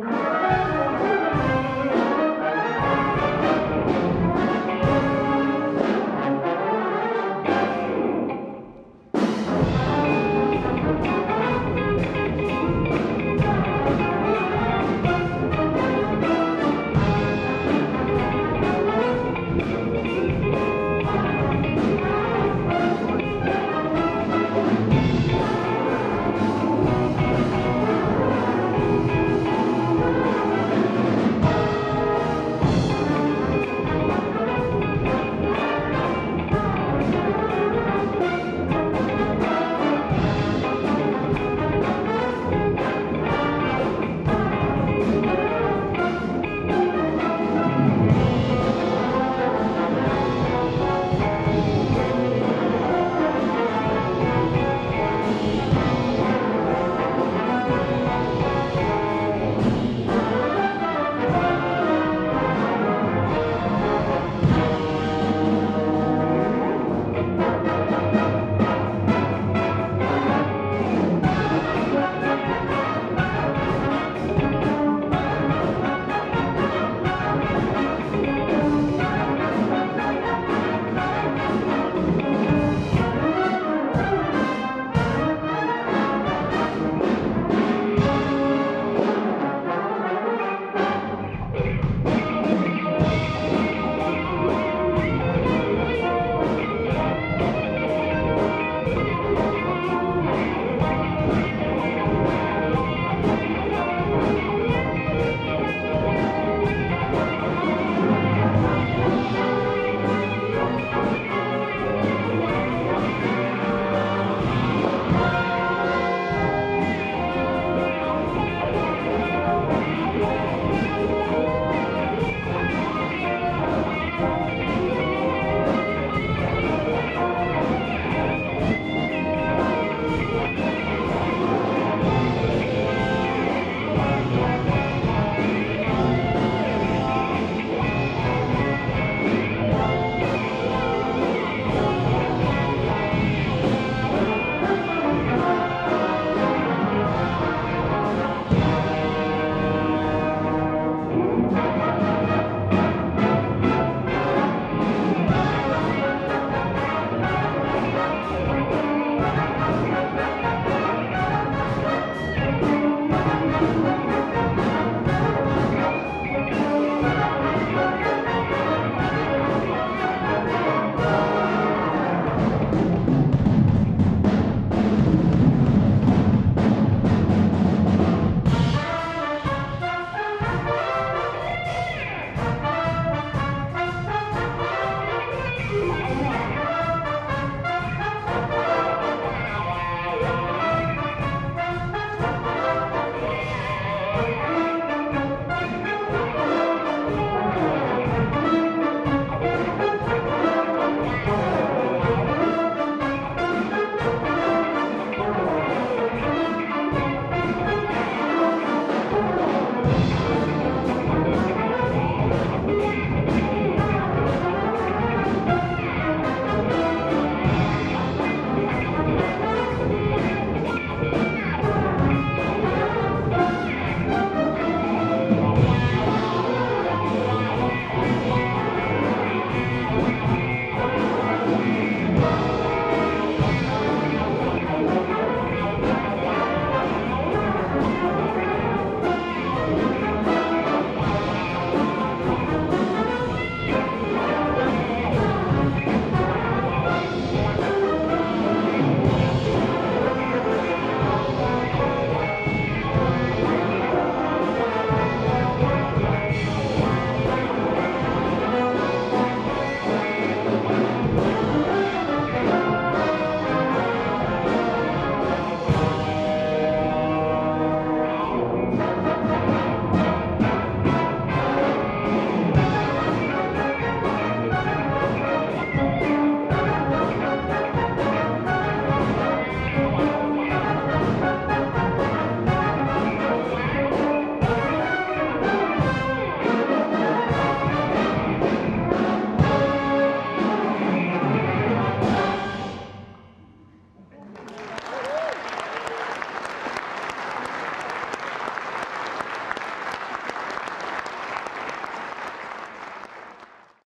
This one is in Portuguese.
Música